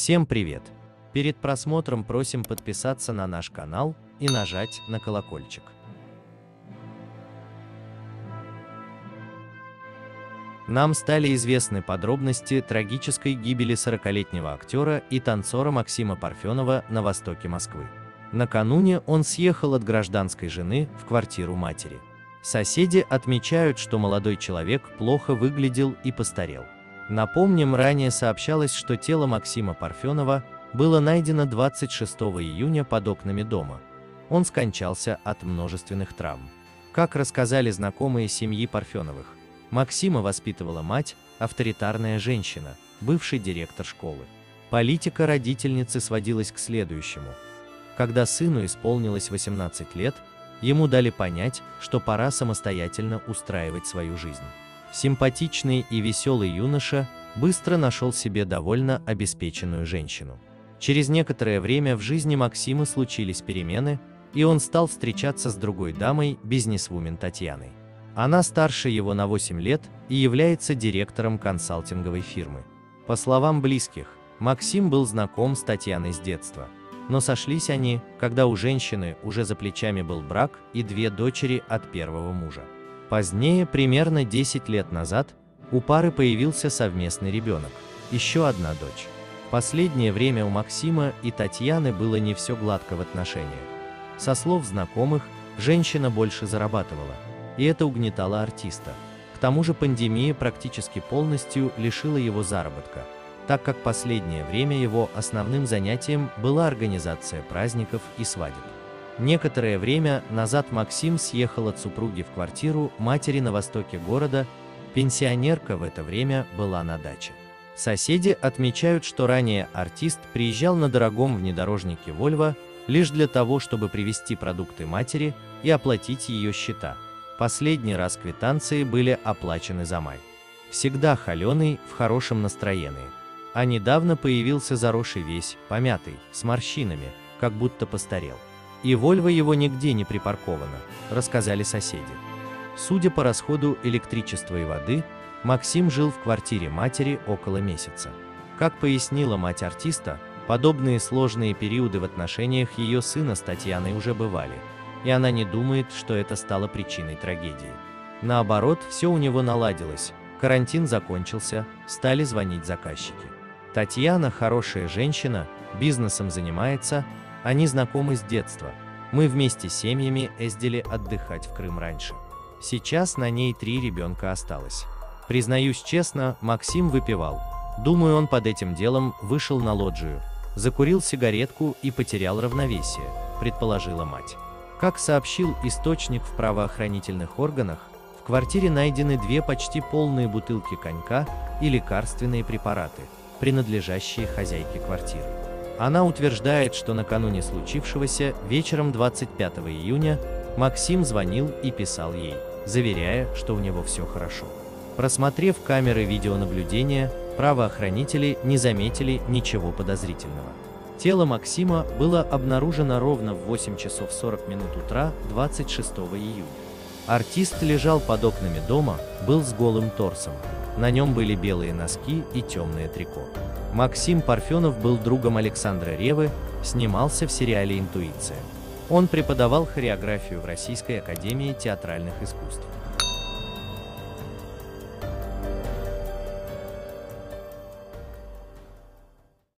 Всем привет! Перед просмотром просим подписаться на наш канал и нажать на колокольчик. Нам стали известны подробности трагической гибели 40-летнего актера и танцора Максима Парфенова на востоке Москвы. Накануне он съехал от гражданской жены в квартиру матери. Соседи отмечают, что молодой человек плохо выглядел и постарел. Напомним, ранее сообщалось, что тело Максима Парфенова было найдено 26 июня под окнами дома. Он скончался от множественных травм. Как рассказали знакомые семьи Парфеновых, Максима воспитывала мать, авторитарная женщина, бывший директор школы. Политика родительницы сводилась к следующему. Когда сыну исполнилось 18 лет, ему дали понять, что пора самостоятельно устраивать свою жизнь. Симпатичный и веселый юноша быстро нашел себе довольно обеспеченную женщину. Через некоторое время в жизни Максима случились перемены, и он стал встречаться с другой дамой, бизнесвумен Татьяной. Она старше его на 8 лет и является директором консалтинговой фирмы. По словам близких, Максим был знаком с Татьяной с детства. Но сошлись они, когда у женщины уже за плечами был брак и две дочери от первого мужа. Позднее, примерно 10 лет назад, у пары появился совместный ребенок, еще одна дочь. Последнее время у Максима и Татьяны было не все гладко в отношениях. Со слов знакомых, женщина больше зарабатывала, и это угнетало артиста. К тому же пандемия практически полностью лишила его заработка, так как последнее время его основным занятием была организация праздников и свадеб. Некоторое время назад Максим съехал от супруги в квартиру матери на востоке города, пенсионерка в это время была на даче. Соседи отмечают, что ранее артист приезжал на дорогом внедорожнике Volvo лишь для того, чтобы привезти продукты матери и оплатить ее счета. Последний раз квитанции были оплачены за май. Всегда холеный, в хорошем настроении. А недавно появился заросший весь, помятый, с морщинами, как будто постарел. И Вольво его нигде не припарковано, рассказали соседи. Судя по расходу электричества и воды, Максим жил в квартире матери около месяца. Как пояснила мать артиста, подобные сложные периоды в отношениях ее сына с Татьяной уже бывали, и она не думает, что это стало причиной трагедии. Наоборот, все у него наладилось, карантин закончился, стали звонить заказчики. Татьяна хорошая женщина, бизнесом занимается, они знакомы с детства. Мы вместе с семьями ездили отдыхать в Крым раньше. Сейчас на ней три ребенка осталось. Признаюсь честно, Максим выпивал. Думаю, он под этим делом вышел на лоджию, закурил сигаретку и потерял равновесие, предположила мать. Как сообщил источник в правоохранительных органах, в квартире найдены две почти полные бутылки конька и лекарственные препараты, принадлежащие хозяйке квартиры. Она утверждает, что накануне случившегося вечером 25 июня Максим звонил и писал ей, заверяя, что у него все хорошо. Просмотрев камеры видеонаблюдения, правоохранители не заметили ничего подозрительного. Тело Максима было обнаружено ровно в 8 часов 40 минут утра 26 июня. Артист лежал под окнами дома, был с голым торсом. На нем были белые носки и темное трико. Максим Парфенов был другом Александра Ревы, снимался в сериале «Интуиция». Он преподавал хореографию в Российской академии театральных искусств.